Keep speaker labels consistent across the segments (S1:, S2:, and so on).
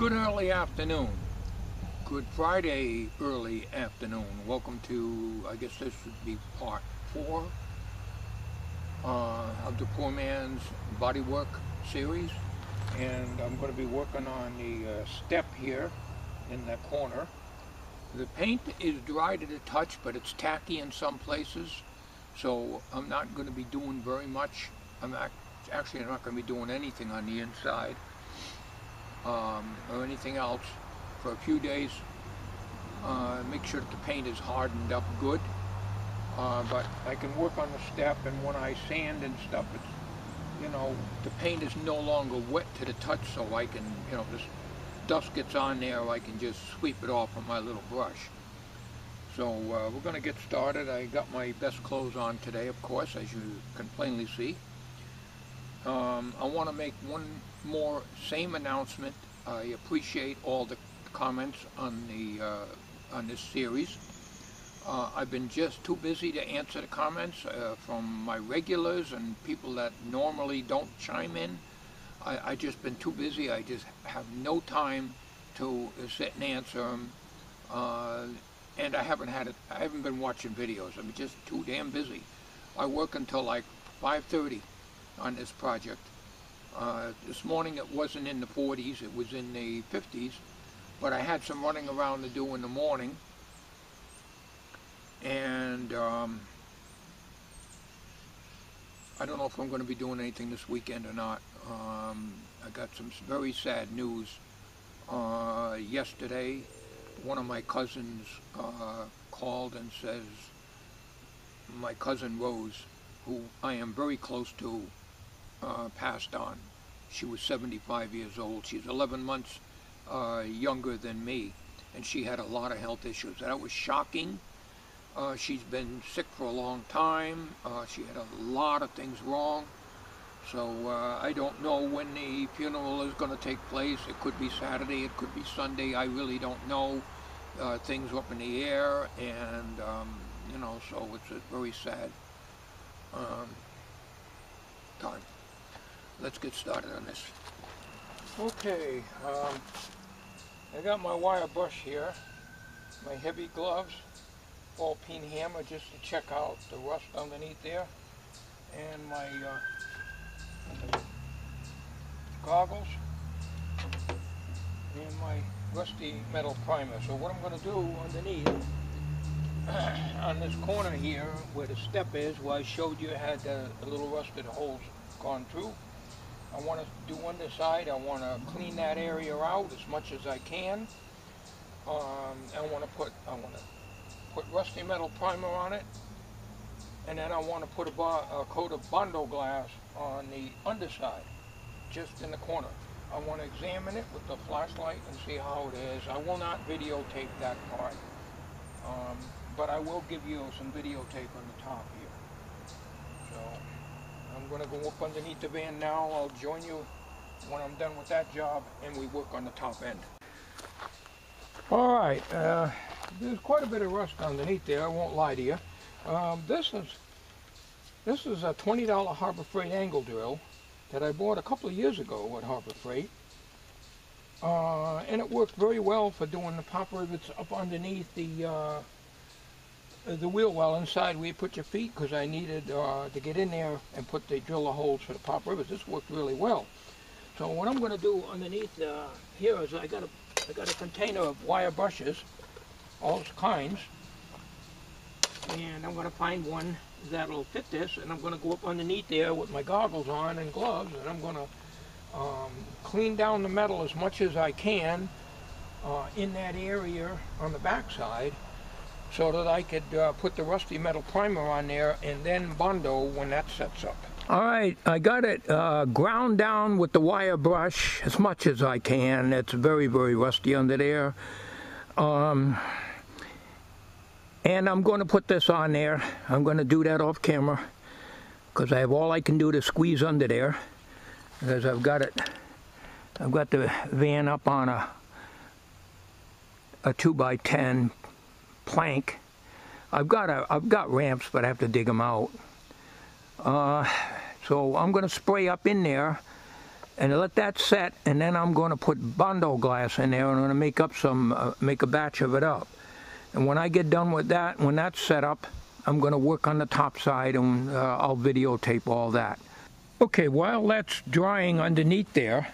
S1: Good early afternoon. Good Friday early afternoon. Welcome to, I guess this would be part four uh, of the Poor Man's Bodywork series. And I'm going to be working on the uh, step here in the corner. The paint is dry to the touch, but it's tacky in some places. So I'm not going to be doing very much. I'm actually not going to be doing anything on the inside um, or anything else for a few days. Uh, make sure that the paint is hardened up good. Uh, but I can work on the step and when I sand and stuff, it's, you know, the paint is no longer wet to the touch so I can, you know, this dust gets on there, I can just sweep it off with my little brush. So uh, we're going to get started. I got my best clothes on today, of course, as you can plainly see. Um, I want to make one more same announcement. I appreciate all the comments on the uh, on this series. Uh, I've been just too busy to answer the comments uh, from my regulars and people that normally don't chime in. I, I just been too busy. I just have no time to sit and answer them. Uh, and I haven't had it. I haven't been watching videos. I'm just too damn busy. I work until like 5:30 on this project. Uh, this morning it wasn't in the 40s, it was in the 50s, but I had some running around to do in the morning. And um, I don't know if I'm going to be doing anything this weekend or not. Um, I got some very sad news. Uh, yesterday, one of my cousins uh, called and says, my cousin Rose, who I am very close to, uh, passed on. She was 75 years old. She's 11 months uh, younger than me, and she had a lot of health issues. That was shocking. Uh, she's been sick for a long time. Uh, she had a lot of things wrong. So uh, I don't know when the funeral is going to take place. It could be Saturday, it could be Sunday. I really don't know. Uh, things up in the air, and um, you know, so it's a very sad um, time let's get started on this. Okay, um, I got my wire brush here, my heavy gloves, ball peen hammer just to check out the rust underneath there, and my uh, goggles, and my rusty metal primer. So what I'm going to do underneath, on this corner here where the step is, where I showed you had uh, the little rusted holes gone through, I want to do on this side, I want to clean that area out as much as I can. Um, I want to put, I want to put rusty metal primer on it. And then I want to put a, a coat of Bondo glass on the underside, just in the corner. I want to examine it with the flashlight and see how it is. I will not videotape that part, um, but I will give you some videotape on the top here. So. To go up underneath the van now. I'll join you when I'm done with that job and we work on the top end. All right, uh, there's quite a bit of rust underneath there, I won't lie to you. Um, this is this is a $20 Harbor Freight angle drill that I bought a couple of years ago at Harbor Freight. Uh, and it worked very well for doing the pop rivets up underneath the uh, the wheel well inside where you put your feet because I needed uh, to get in there and put the drill the holes for the pop rivets. This worked really well. So what I'm going to do underneath uh, here is I got a I got a container of wire brushes, all kinds, and I'm going to find one that'll fit this, and I'm going to go up underneath there with my goggles on and gloves, and I'm going to um, clean down the metal as much as I can uh, in that area on the back side so that I could uh, put the rusty metal primer on there and then Bondo when that sets up. All right, I got it uh, ground down with the wire brush as much as I can. It's very, very rusty under there. Um, and I'm going to put this on there. I'm going to do that off camera because I have all I can do to squeeze under there because I've got it. I've got the van up on a a 2 by 10 plank. I've got a, I've got ramps, but I have to dig them out. Uh, so I'm going to spray up in there and let that set, and then I'm going to put Bondo glass in there, and I'm going to make up some, uh, make a batch of it up. And when I get done with that, when that's set up, I'm going to work on the top side, and uh, I'll videotape all that. Okay, while that's drying underneath there,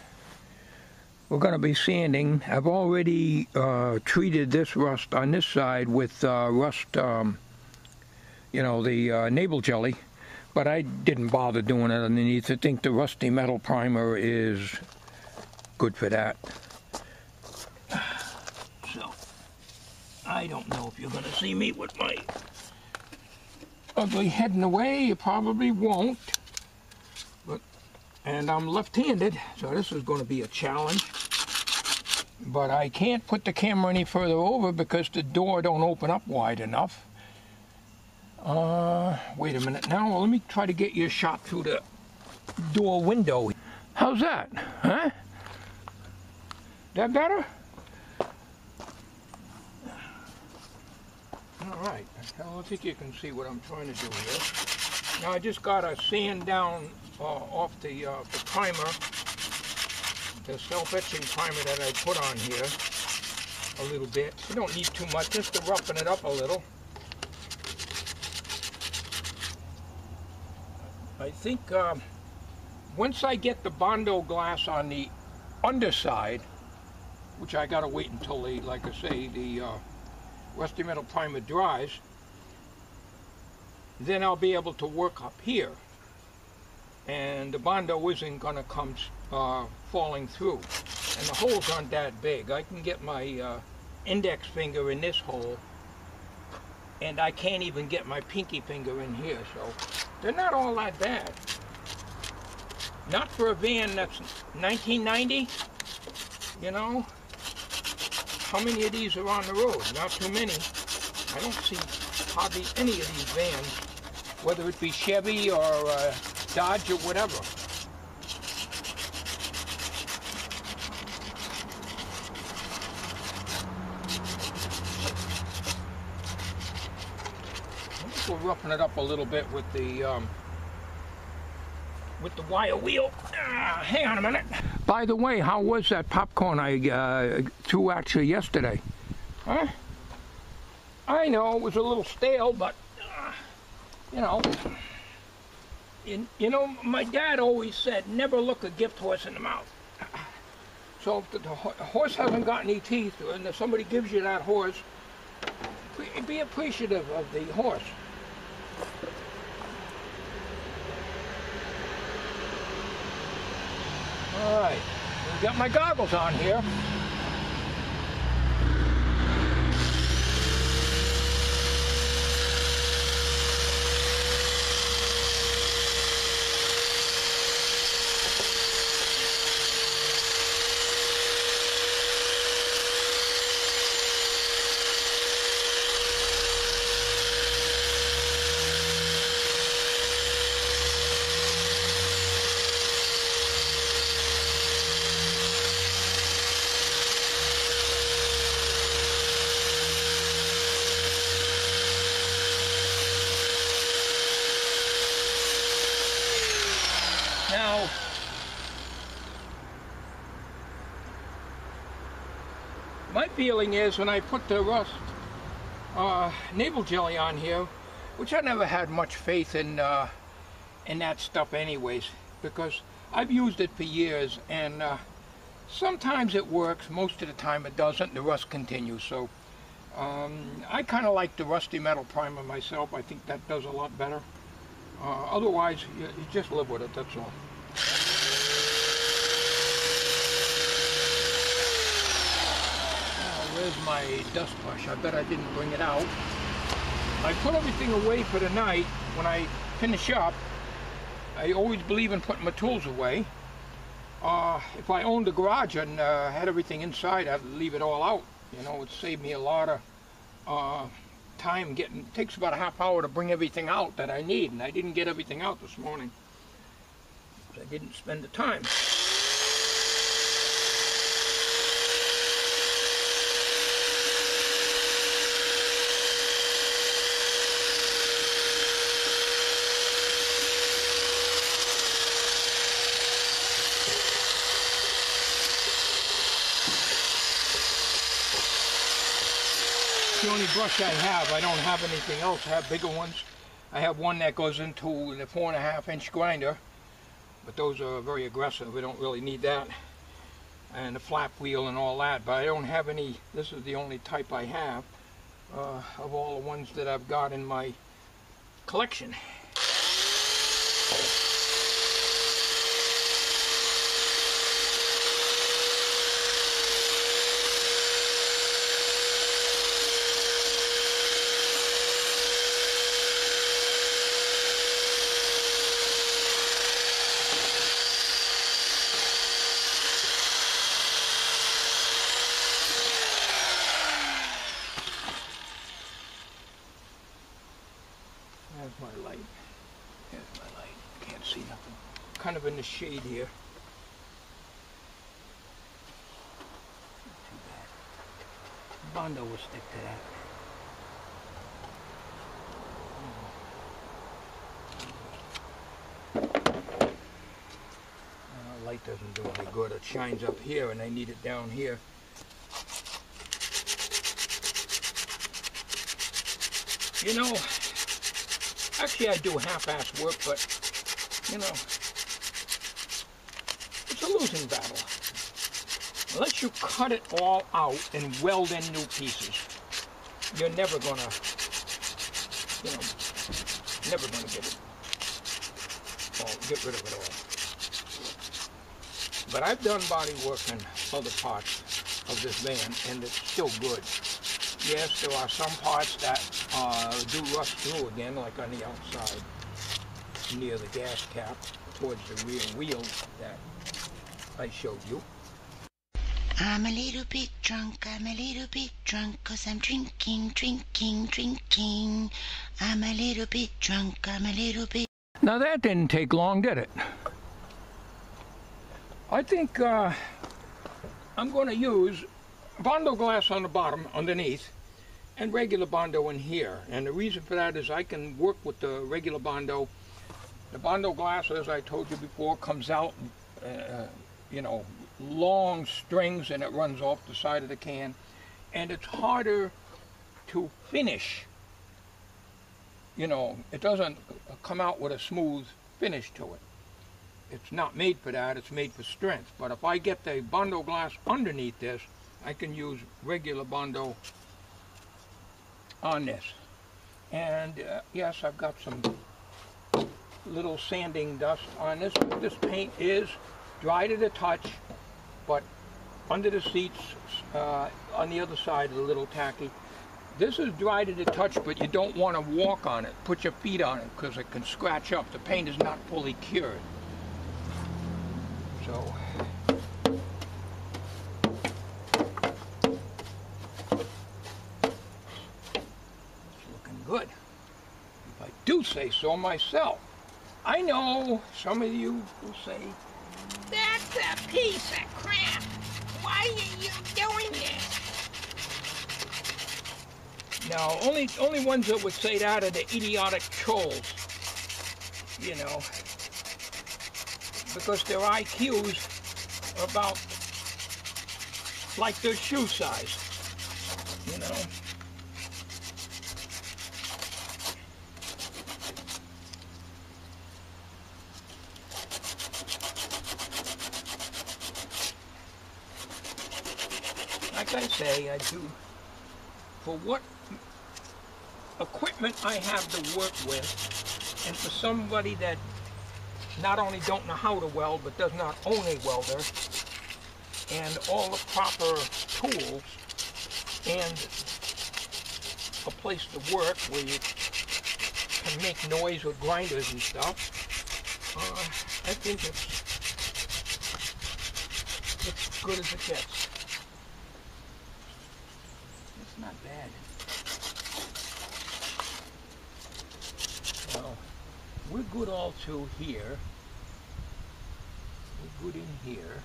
S1: we're going to be sanding. I've already uh, treated this rust on this side with uh, rust, um, you know, the uh, naval jelly but I didn't bother doing it underneath. I think the rusty metal primer is good for that. So, I don't know if you're going to see me with my ugly head in the way. You probably won't. But, and I'm left-handed, so this is going to be a challenge. But I can't put the camera any further over because the door don't open up wide enough. Uh, wait a minute now. let me try to get you a shot through the door window. How's that? Huh? That better? All right. Well, I think you can see what I'm trying to do here. Now I just got a sand down uh, off the, uh, the primer, the self-etching primer that I put on here a little bit. You don't need too much, just to roughen it up a little. I think um, once I get the Bondo glass on the underside, which I gotta wait until the, like I say, the uh, rusty metal primer dries, then I'll be able to work up here. And the Bondo isn't gonna come uh, falling through. And the holes aren't that big. I can get my uh, index finger in this hole and I can't even get my pinky finger in here, so they're not all that bad. Not for a van that's 1990, you know. How many of these are on the road? Not too many. I don't see hardly any of these vans, whether it be Chevy or uh, Dodge or whatever. We'll it up a little bit with the um, with the wire wheel. Uh, hang on a minute. By the way, how was that popcorn I uh, threw at you yesterday? Huh? I know it was a little stale, but uh, you know, in, you know, my dad always said, never look a gift horse in the mouth. So if the, the horse hasn't got any teeth, and if somebody gives you that horse, be appreciative of the horse. All right, got my goggles on here. my feeling is when I put the rust uh, naval jelly on here, which I never had much faith in uh, in that stuff anyways, because I've used it for years and uh, sometimes it works, most of the time it doesn't, the rust continues. So um, I kind of like the rusty metal primer myself. I think that does a lot better. Uh, otherwise, you, you just live with it, that's all. There's my dust brush. I bet I didn't bring it out. I put everything away for the night. When I finish up, I always believe in putting my tools away. Uh, if I owned a garage and uh, had everything inside, I'd leave it all out. You know, it saved me a lot of uh, time getting, it takes about a half hour to bring everything out that I need, and I didn't get everything out this morning. I didn't spend the time. Brush I have. I don't have anything else. I have bigger ones. I have one that goes into the four and a half inch grinder, but those are very aggressive. We don't really need that. And the flap wheel and all that, but I don't have any, this is the only type I have uh, of all the ones that I've got in my collection. There's my light. There's my light. Can't see nothing. Shade here. Too bad. Bondo will stick to that. Uh, light doesn't do any good. It shines up here and I need it down here. You know, Actually, I do half-ass work, but, you know, losing battle. Unless you cut it all out and weld in new pieces, you're never gonna, you know, never gonna get it all, get rid of it all. But I've done body work in other parts of this van, and it's still good. Yes, there are some parts that uh, do rust through again, like on the outside, near the gas cap, towards the rear wheel that I showed you.
S2: I'm a little bit drunk, I'm a little bit drunk, cause I'm drinking, drinking, drinking. I'm a little bit drunk, I'm a little bit.
S1: Now that didn't take long, did it? I think uh, I'm going to use Bondo glass on the bottom, underneath, and regular Bondo in here. And the reason for that is I can work with the regular Bondo. The Bondo glass, as I told you before, comes out, uh, you know, long strings and it runs off the side of the can. And it's harder to finish. You know, it doesn't come out with a smooth finish to it. It's not made for that, it's made for strength. But if I get the Bondo glass underneath this, I can use regular Bondo on this. And uh, yes, I've got some little sanding dust on this. This paint is dry to the touch, but under the seats, uh, on the other side, a little tacky. This is dry to the touch, but you don't want to walk on it. Put your feet on it because it can scratch up. The paint is not fully cured. So looking good. If I do say so myself. I know some of you will say,
S3: That's a piece of crap. Why are you doing this?
S1: no, only only ones that would say that are the idiotic trolls. You know, because their IQs are about like their shoe size. You know. I do, for what equipment I have to work with, and for somebody that not only don't know how to weld, but does not own a welder, and all the proper tools, and a place to work where you can make noise with grinders and stuff, uh, I think it's, it's good as it gets. It's not bad. Well, we're good all to here. We're good in here.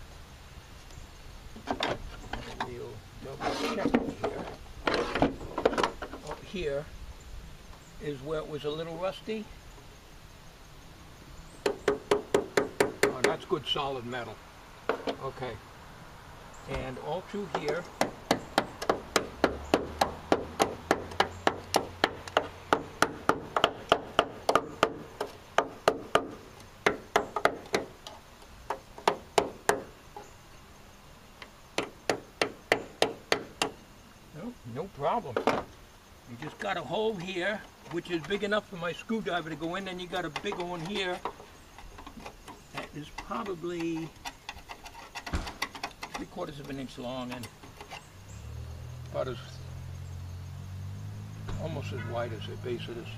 S1: We'll double check here. Here is where it was a little rusty. Oh, that's good solid metal. Okay. And all through here problem. You just got a hole here, which is big enough for my screwdriver to go in, and you got a bigger one here that is probably three quarters of an inch long and about as almost as wide as the base of this.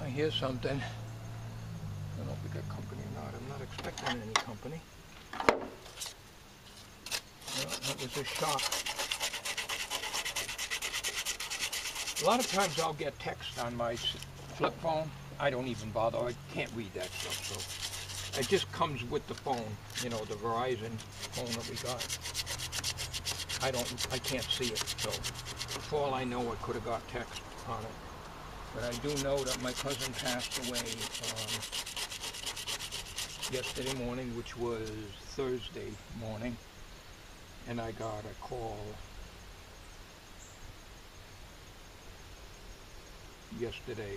S1: I hear something. I don't know if we got company or not. I'm not expecting any company. Well, that was a shock. A lot of times I'll get text on my flip phone. I don't even bother. I can't read that stuff, so it just comes with the phone. You know, the Verizon phone that we got. I don't. I can't see it, so for all I know, I could have got text on it. But I do know that my cousin passed away um, yesterday morning, which was Thursday morning, and I got a call yesterday.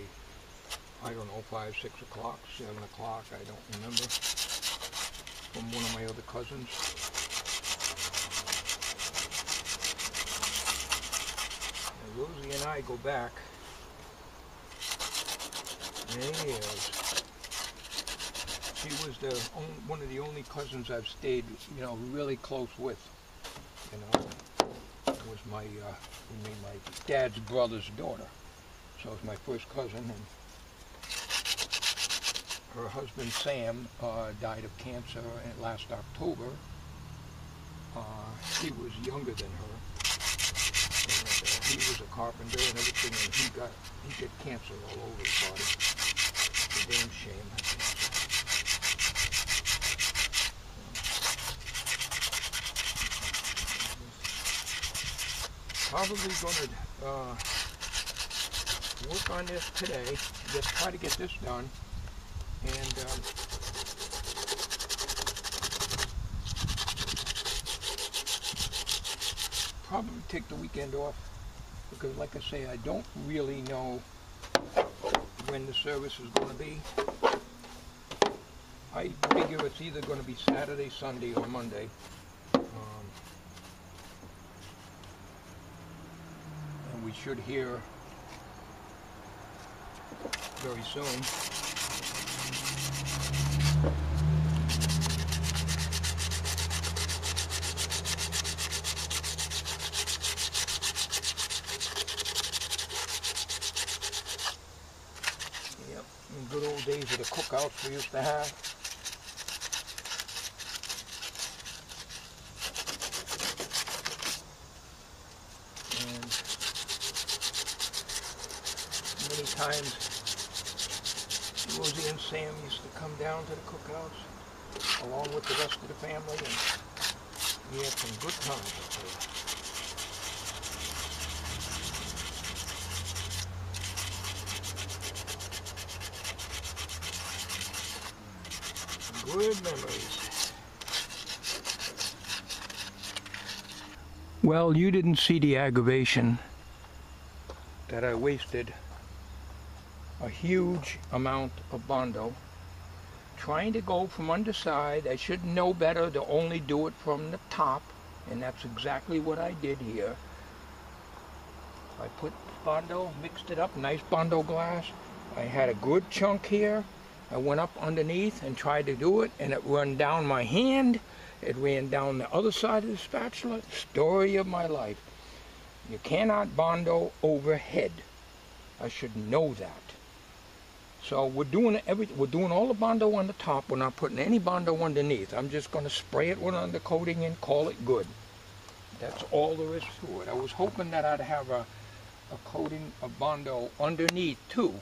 S1: I don't know, five, six o'clock, seven o'clock, I don't remember, from one of my other cousins. And Rosie and I go back many years. She was the on, one of the only cousins I've stayed, you know, really close with. You know, it was my, uh, my dad's brother's daughter. It was my first cousin, and her husband Sam uh, died of cancer last October. Uh, he was younger than her. And, uh, he was a carpenter and everything, and he got he got cancer all over his body. It's a damn shame. Probably gonna uh, work on this today. Just try to get this done, and um, probably take the weekend off because, like I say, I don't really know when the service is going to be. I figure it's either going to be Saturday, Sunday, or Monday. Um, and we should hear very soon. Good old days of the cookouts we used to have. And many times Rosie and Sam used to come down to the cookhouse along with the rest of the family and we had some good times up there. Good memories. Well, you didn't see the aggravation that I wasted a huge amount of Bondo trying to go from underside. I should know better to only do it from the top, and that's exactly what I did here. I put Bondo, mixed it up, nice Bondo glass. I had a good chunk here. I went up underneath and tried to do it, and it ran down my hand. It ran down the other side of the spatula. Story of my life. You cannot Bondo overhead. I should know that. So we're doing every, we're doing all the Bondo on the top. We're not putting any Bondo underneath. I'm just going to spray it with undercoating and call it good. That's all there is to it. I was hoping that I'd have a, a coating of Bondo underneath too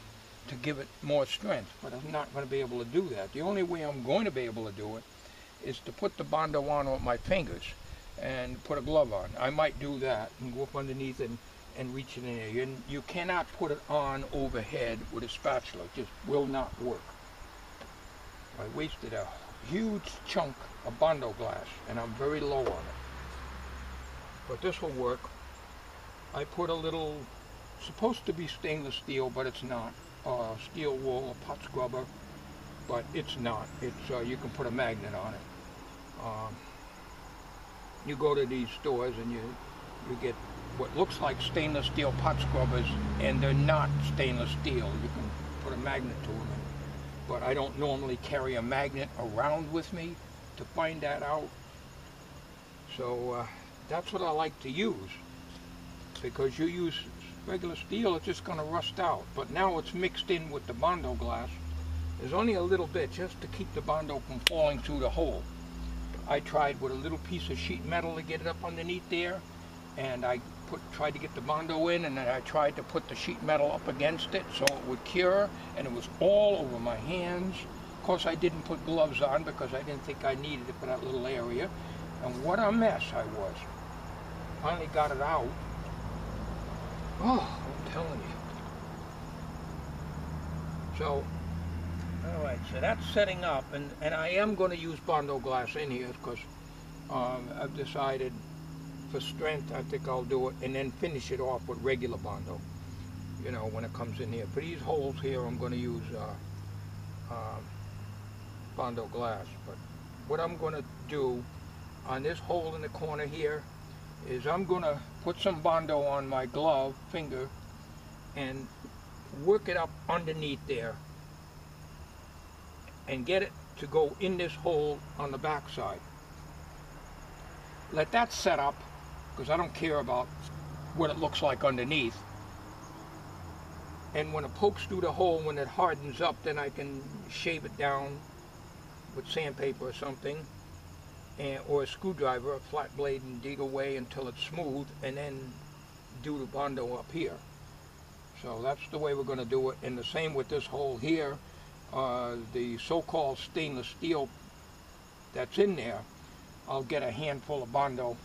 S1: to give it more strength, but I'm not going to be able to do that. The only way I'm going to be able to do it is to put the Bondo on with my fingers and put a glove on. I might do that and go up underneath and, and reach it in there. You, you cannot put it on overhead with a spatula. It just will not work. I wasted a huge chunk of Bondo glass and I'm very low on it. But this will work. I put a little, supposed to be stainless steel, but it's not. Uh, steel wool, a pot scrubber, but it's not. It's uh, you can put a magnet on it. Um, you go to these stores and you you get what looks like stainless steel pot scrubbers, and they're not stainless steel. You can put a magnet to them, but I don't normally carry a magnet around with me to find that out. So uh, that's what I like to use because you use regular steel, it's just going to rust out. But now it's mixed in with the Bondo glass. There's only a little bit just to keep the Bondo from falling through the hole. I tried with a little piece of sheet metal to get it up underneath there, and I put tried to get the Bondo in, and then I tried to put the sheet metal up against it so it would cure, and it was all over my hands. Of course, I didn't put gloves on because I didn't think I needed it for that little area. And what a mess I was. Finally got it out. Oh, I'm telling you. So, all right, so that's setting up, and, and I am going to use Bondo glass in here because um, I've decided for strength, I think I'll do it, and then finish it off with regular Bondo, you know, when it comes in here. For these holes here, I'm going to use uh, uh, Bondo glass, but what I'm going to do on this hole in the corner here is I'm going to put some Bondo on my glove finger and work it up underneath there and get it to go in this hole on the back side. Let that set up because I don't care about what it looks like underneath. And when it pokes through the hole, when it hardens up, then I can shave it down with sandpaper or something and, or a screwdriver, a flat blade, and dig away until it's smooth, and then do the bondo up here. So that's the way we're going to do it. And the same with this hole here. Uh, the so-called stainless steel that's in there, I'll get a handful of bondo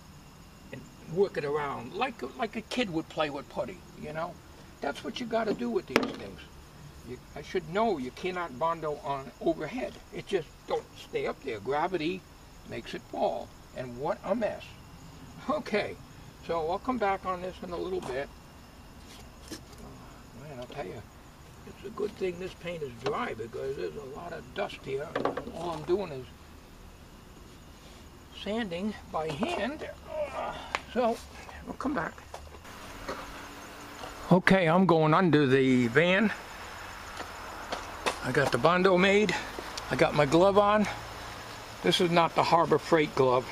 S1: work it around like like a kid would play with putty. You know, that's what you got to do with these things. You, I should know you cannot bondo on overhead. It just don't stay up there. Gravity makes it fall. And what a mess. Okay, so I'll come back on this in a little bit. Oh, man, I'll tell you, it's a good thing this paint is dry because there's a lot of dust here. All I'm doing is sanding by hand. Uh, So, we'll come back. Okay, I'm going under the van. I got the Bondo made. I got my glove on. This is not the Harbor Freight glove.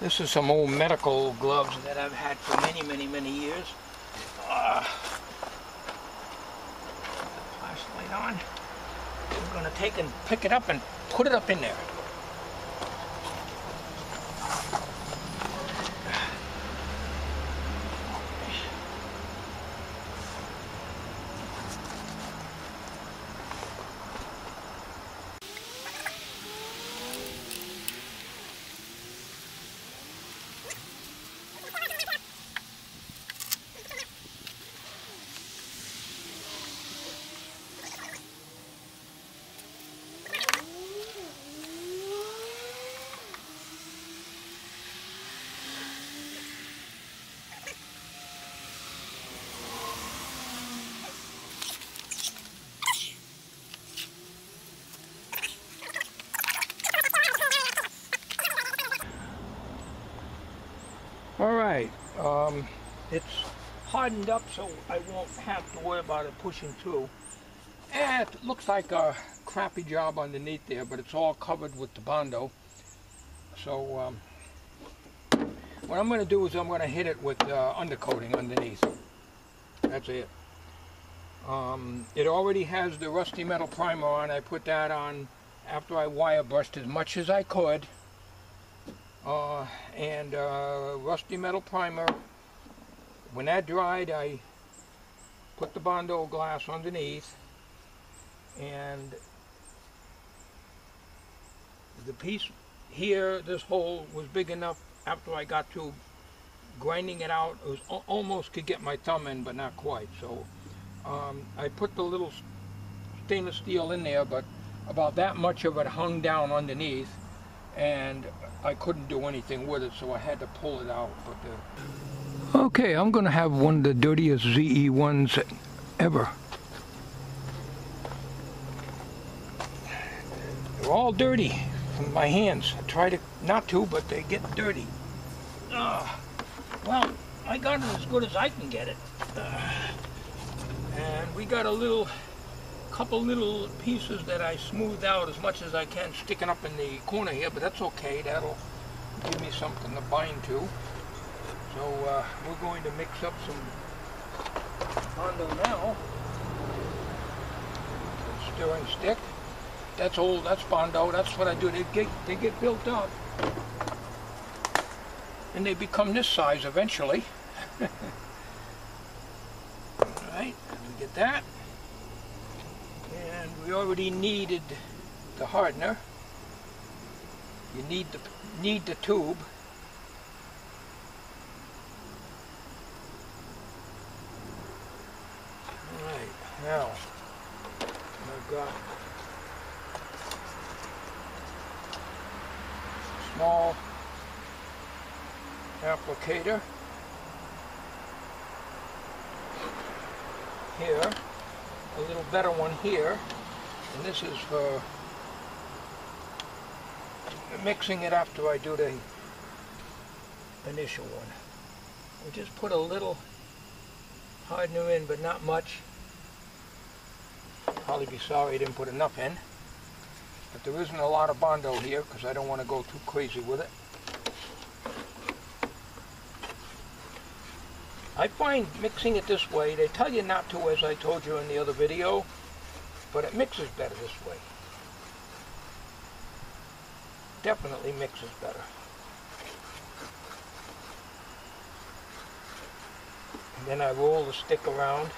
S1: This is some old medical gloves that I've had for many, many, many years. Uh, flashlight on. I'm gonna take and pick it up and put it up in there. All right, um, it's hardened up so I won't have to worry about it pushing through. And it looks like a crappy job underneath there, but it's all covered with the Bondo. So um, what I'm going to do is I'm going to hit it with uh, undercoating underneath. That's it. Um, it already has the rusty metal primer on. I put that on after I wire brushed as much as I could uh, and uh, rusty metal primer. When that dried, I put the Bondo glass underneath, and the piece here, this hole was big enough after I got to grinding it out. It was almost could get my thumb in, but not quite. So um, I put the little stainless steel in there, but about that much of it hung down underneath and I couldn't do anything with it, so I had to pull it out. But uh... Okay, I'm going to have one of the dirtiest ZE1s ever. They're all dirty from my hands. I try to not to, but they get dirty. Uh, well, I got it as good as I can get it. Uh, and we got a little, couple little pieces that I smoothed out as much as I can sticking up in the corner here, but that's okay. That'll give me something to bind to. So uh, we're going to mix up some Bondo now. Stirring stick. That's old, that's Bondo, that's what I do. They get, they get built up. And they become this size eventually. Alright, we get that. We already needed the hardener. You need the need the tube. Alright, now I've got small applicator here, a little better one here, and this is for mixing it after I do the initial one. We just put a little hardener in, but not much. Probably be sorry I didn't put enough in. But there isn't a lot of Bondo here because I don't want to go too crazy with it. I find mixing it this way, they tell you not to as I told you in the other video, but it mixes better this way. Definitely mixes better. And then I roll the stick around.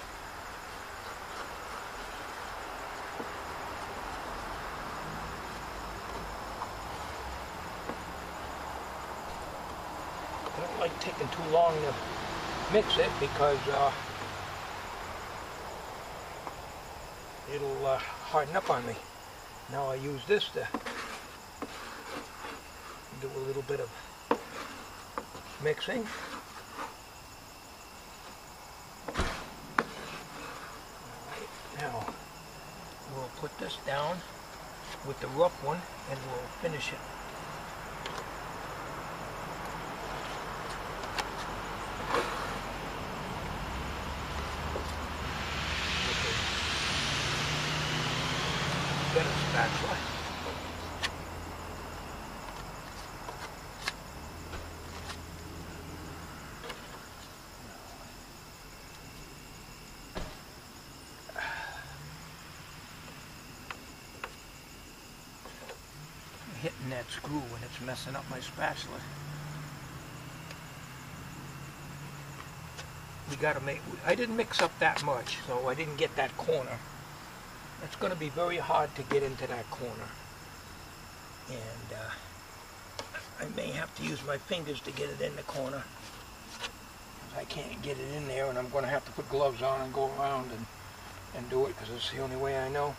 S1: I don't like taking too long to mix it because uh, it'll uh, harden up on me. Now I use this to do a little bit of mixing. Now we'll put this down with the rough one and we'll finish it. Better spatula. hitting that screw when it's messing up my spatula. We gotta make, I didn't mix up that much, so I didn't get that corner. It's gonna be very hard to get into that corner. And uh, I may have to use my fingers to get it in the corner. I can't get it in there and I'm gonna have to put gloves on and go around and, and do it because it's the only way I know.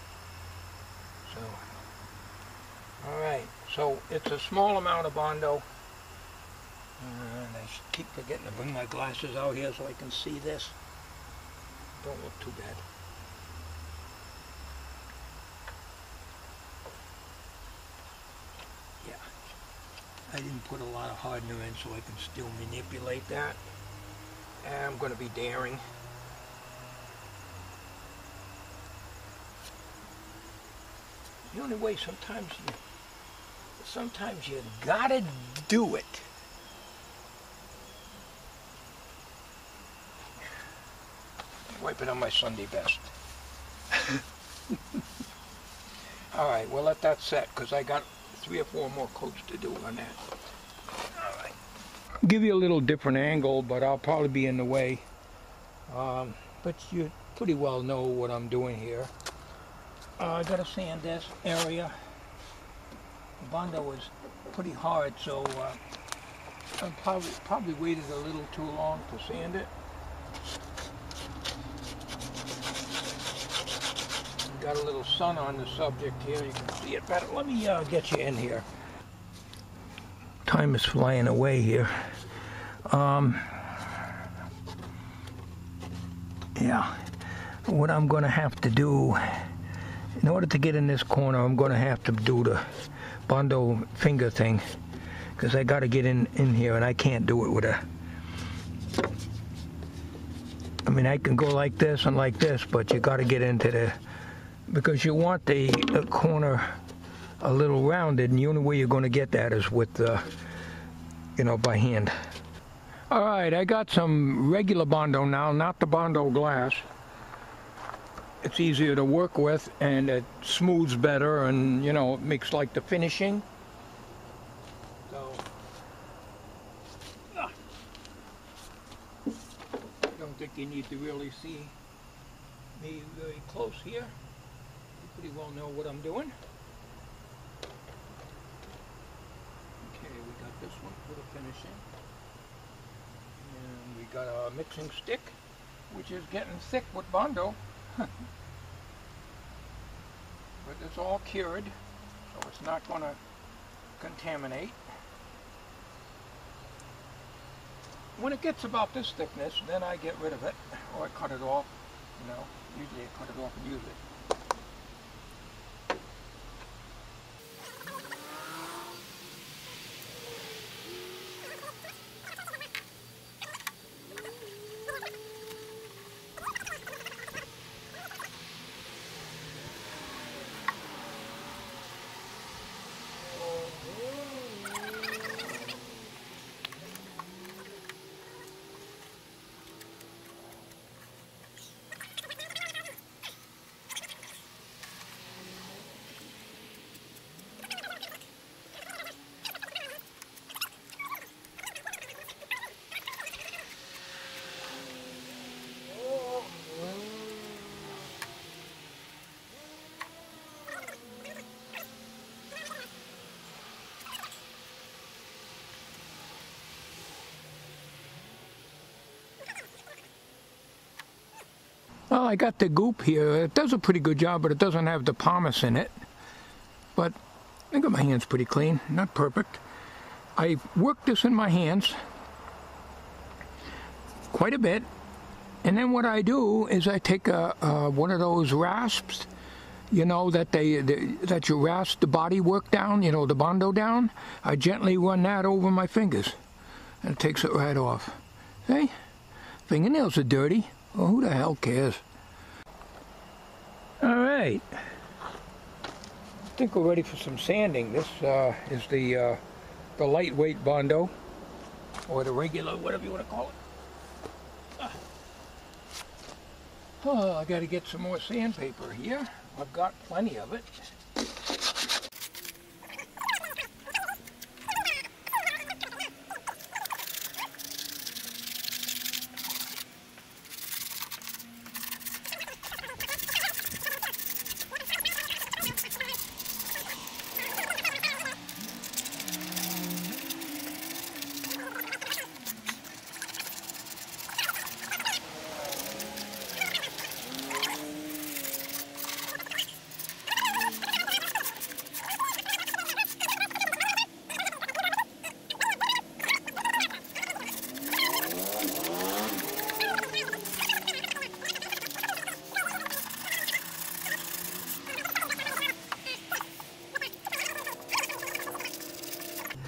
S1: So all right, so it's a small amount of Bondo. And I keep forgetting to bring my glasses out here so I can see this. Don't look too bad. Yeah, I didn't put a lot of hardener in so I can still manipulate that. I'm going to be daring. The only way sometimes you sometimes you gotta do it. Wipe it on my Sunday best. All right, we'll let that set because I got three or four more coats to do on that. All right. Give you a little different angle, but I'll probably be in the way. Um, but you pretty well know what I'm doing here. Uh, I got to sand this area. Bondo was pretty hard, so uh, I probably probably waited a little too long to sand it. Got a little sun on the subject here. You can see it better. Let me uh, get you in here. Time is flying away here. Um, yeah, what I'm going to have to do in order to get in this corner, I'm going to have to do the Bondo finger thing because I got to get in, in here and I can't do it with a I mean, I can go like this and like this, but you got to get into the because you want the uh, corner a little rounded, and the only way you're going to get that is with, uh, you know, by hand. All right, I got some regular Bondo now, not the Bondo glass. It's easier to work with, and it smooths better, and you know, it makes like the finishing. So. I don't think you need to really see me very close here. You pretty well know what I'm doing. Okay, we got this one for the finishing. And we got our mixing stick, which is getting thick with Bondo. but it's all cured, so it's not going to contaminate. When it gets about this thickness, then I get rid of it, or I cut it off, you know. Usually I cut it off and use it. Well, I got the goop here. It does a pretty good job, but it doesn't have the pumice in it. But I got my hands pretty clean, not perfect. I worked this in my hands quite a bit. And then what I do is I take a, a one of those rasps, you know, that they, they that you rasp the body work down, you know, the bondo down. I gently run that over my fingers, and it takes it right off. See? Fingernails are dirty. Well, who the hell cares? All right. I think we're ready for some sanding. This uh, is the uh, the lightweight Bondo, or the regular, whatever you want to call it. Oh, I got to get some more sandpaper here. I've got plenty of it.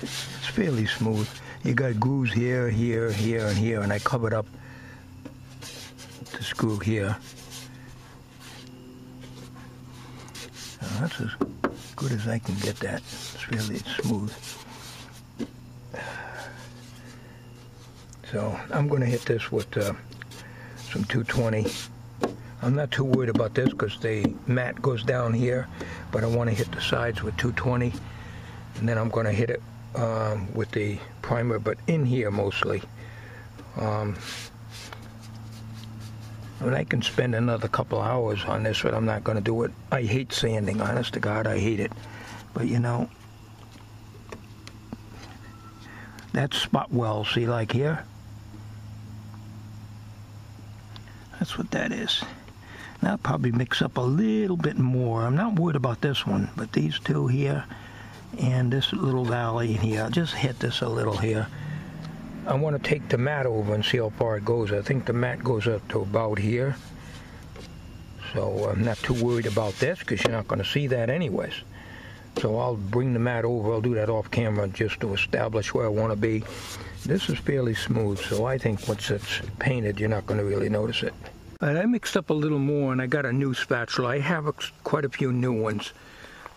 S1: It's fairly smooth. You got grooves here, here, here, and here, and I covered up the screw here. Now, that's as good as I can get that. It's fairly smooth. So I'm going to hit this with uh, some 220. I'm not too worried about this because the mat goes down here, but I want to hit the sides with 220, and then I'm going to hit it um, with the primer, but in here mostly. Um, I mean, I can spend another couple hours on this, but I'm not going to do it. I hate sanding, honest to God, I hate it. But you know, that spot well, see, like here? That's what that is. Now I'll probably mix up a little bit more. I'm not worried about this one, but these two here, and this little valley here. Just hit this a little here. I want to take the mat over and see how far it goes. I think the mat goes up to about here. So I'm not too worried about this because you're not going to see that anyways. So I'll bring the mat over. I'll do that off camera just to establish where I want to be. This is fairly smooth, so I think once it's painted, you're not going to really notice it. I mixed up a little more and I got a new spatula. I have a, quite a few new ones,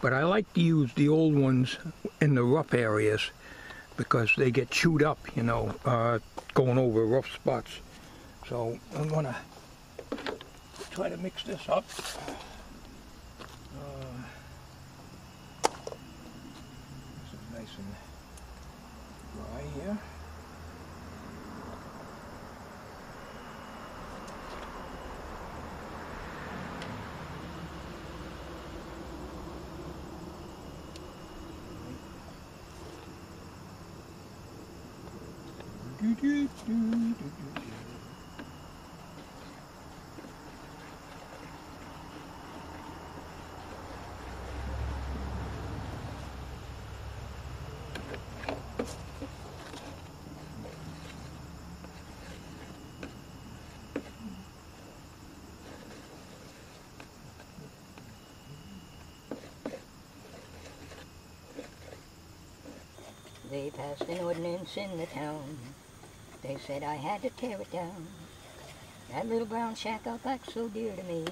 S1: but I like to use the old ones in the rough areas because they get chewed up, you know, uh, going over rough spots. So I'm gonna try to mix this up. Uh, this is nice and dry here.
S4: They passed an ordinance in the town. They said I had to tear it down. That little brown shack out back so dear to me.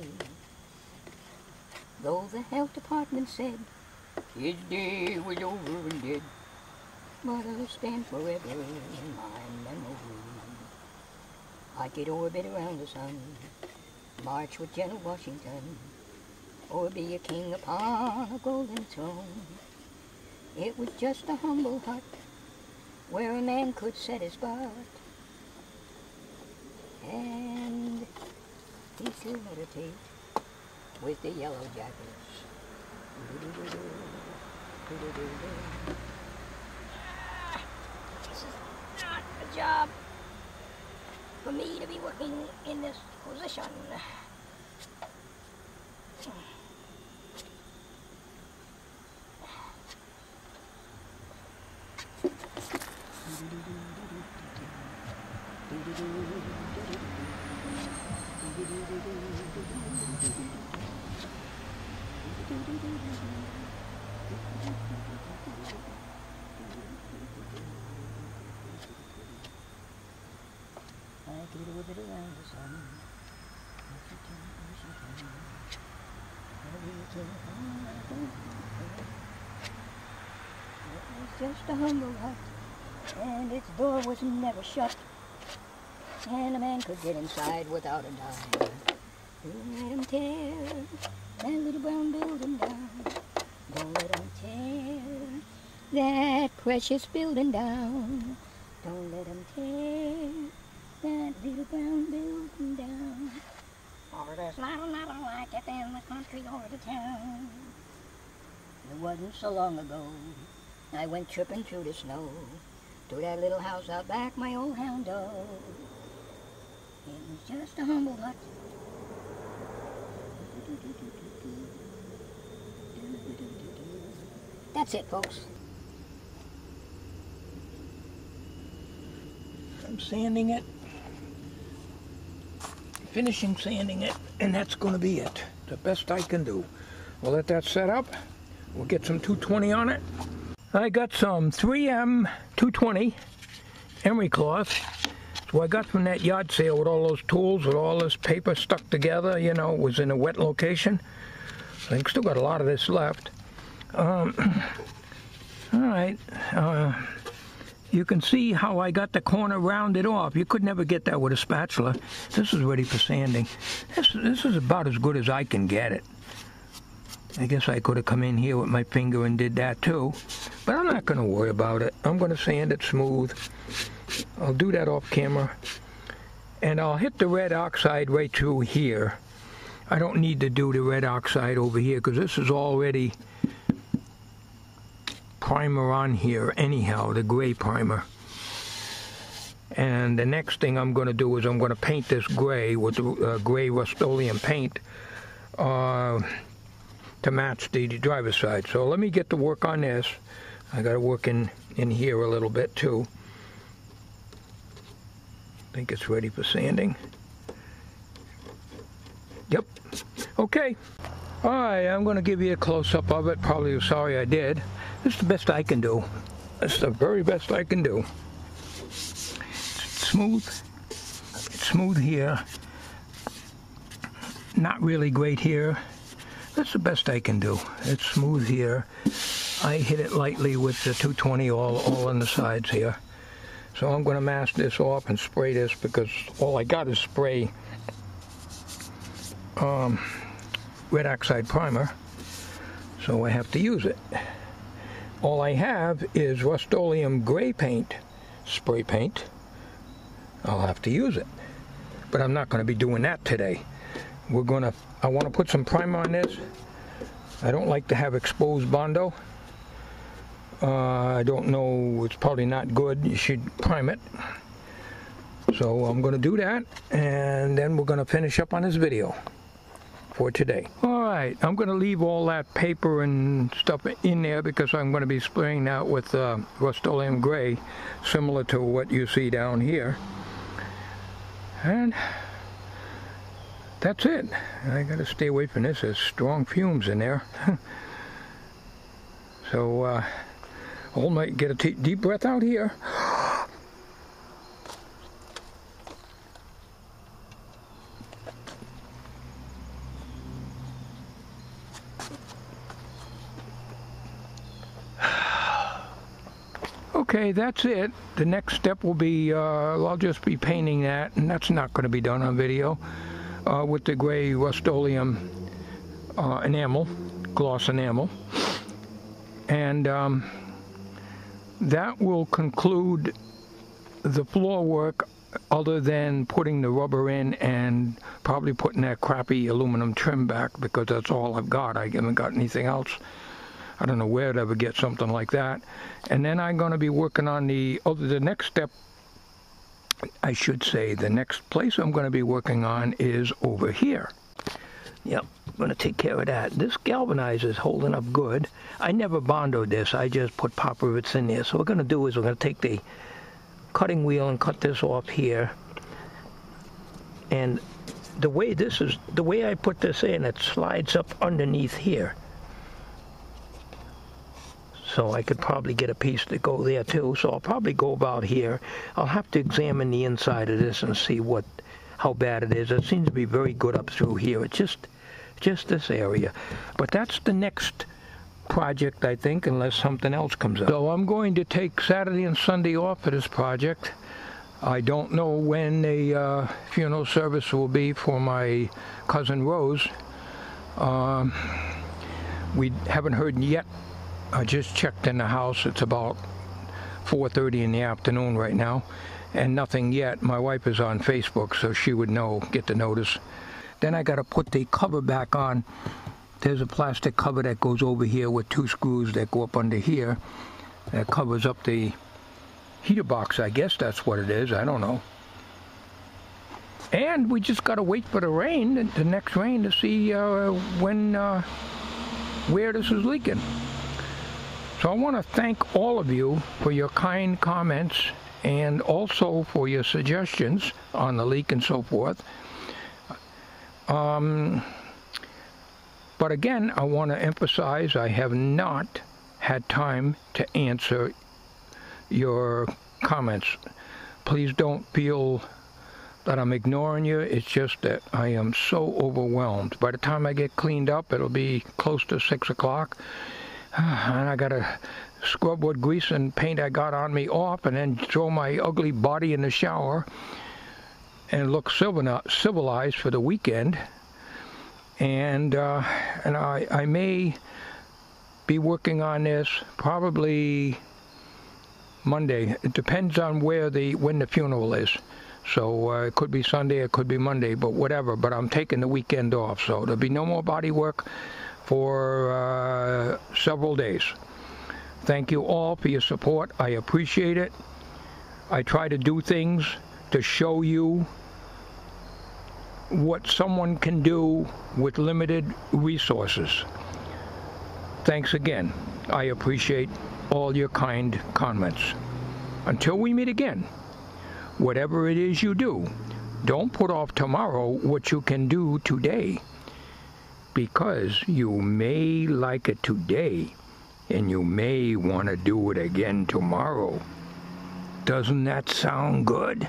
S4: Though the health department said his day was over and dead, but it'll stand forever in my memory. I could orbit around the sun, march with General Washington, or be a king upon a golden throne. It was just a humble hut where a man could set his butt and peacefully meditate with the yellow jackets.
S3: This is not a job for me to be working in this position.
S4: I could orbit around the sun. Was humble hut, and its door was never shut, and a man could get inside without a dime. Don't let 'em tear that little brown building down. Don't let 'em tear that precious building down. Don't let 'em tear that little brown building down.
S3: Or there's not another like it in the country or the town.
S4: It wasn't so long ago. I went tripping through the snow to that little house out back, my old hound dog. It was just a humble hut. That's it, folks.
S1: I'm sanding it, finishing sanding it, and that's going to be it. The best I can do. We'll let that set up. We'll get some 220 on it. I got some 3M 220 emery cloth. So I got from that yard sale with all those tools, with all this paper stuck together, you know, it was in a wet location. I think still got a lot of this left. Um, all right. Uh, you can see how I got the corner rounded off. You could never get that with a spatula. This is ready for sanding. This, this is about as good as I can get it. I guess I could have come in here with my finger and did that too. But I'm not going to worry about it. I'm going to sand it smooth. I'll do that off camera. And I'll hit the red oxide right through here. I don't need to do the red oxide over here because this is already primer on here anyhow, the gray primer. And the next thing I'm going to do is I'm going to paint this gray with the uh, gray Rust-Oleum paint uh, to match the, the driver's side. So let me get to work on this. I got to work in, in here a little bit too. I think it's ready for sanding. Yep. Okay. Alright, I'm going to give you a close-up of it. Probably sorry I did. It's the best I can do. It's the very best I can do. It's smooth. It's smooth here. Not really great here. That's the best I can do. It's smooth here. I hit it lightly with the 220 all, all on the sides here. So I'm going to mask this off and spray this because all I got is spray um, red oxide primer, so I have to use it. All I have is Rust-Oleum gray paint, spray paint. I'll have to use it. But I'm not going to be doing that today. We're going to, I want to put some primer on this. I don't like to have exposed Bondo. Uh, I don't know, it's probably not good. You should prime it. So I'm going to do that, and then we're going to finish up on this video for today. Alright, I'm going to leave all that paper and stuff in there because I'm going to be spraying that with uh, Rust-Oleum Gray, similar to what you see down here. And that's it. I got to stay away from this. There's strong fumes in there. so, uh, hold get a deep breath out here. Okay, that's it. The next step will be, uh, I'll just be painting that, and that's not going to be done on video, uh, with the gray Rust-Oleum uh, enamel, gloss enamel. And um, that will conclude the floor work other than putting the rubber in and probably putting that crappy aluminum trim back because that's all I've got. I haven't got anything else. I don't know where to ever get something like that. And then I'm going to be working on the other, the next step, I should say, the next place I'm going to be working on is over here. Yep, I'm going to take care of that. This galvanizer is holding up good. I never bondoed this. I just put pop rivets in there. So what we're going to do is we're going to take the cutting wheel and cut this off here. And the way this is, the way I put this in, it slides up underneath here. So I could probably get a piece to go there too. So I'll probably go about here. I'll have to examine the inside of this and see what how bad it is. It seems to be very good up through here. It's just just this area. But that's the next project, I think, unless something else comes up. So I'm going to take Saturday and Sunday off for this project. I don't know when the uh, funeral service will be for my cousin Rose. Um, we haven't heard yet I just checked in the house. It's about 4.30 in the afternoon right now and nothing yet. My wife is on Facebook so she would know, get the notice. Then I got to put the cover back on. There's a plastic cover that goes over here with two screws that go up under here. That covers up the heater box, I guess that's what it is. I don't know. And we just got to wait for the rain, the next rain, to see uh, when, uh, where this is leaking. So I want to thank all of you for your kind comments and also for your suggestions on the leak and so forth. Um, but again, I want to emphasize I have not had time to answer your comments. Please don't feel that I'm ignoring you. It's just that I am so overwhelmed. By the time I get cleaned up, it'll be close to 6 o'clock and I got to scrub what grease and paint I got on me off and then throw my ugly body in the shower and look civilized for the weekend. And uh, and I, I may be working on this probably Monday. It depends on where the when the funeral is. So uh, it could be Sunday, it could be Monday, but whatever. But I'm taking the weekend off, so there'll be no more body work for uh, several days. Thank you all for your support. I appreciate it. I try to do things to show you what someone can do with limited resources. Thanks again. I appreciate all your kind comments. Until we meet again, whatever it is you do, don't put off tomorrow what you can do today. Because you may like it today and you may want to do it again tomorrow. Doesn't that sound good?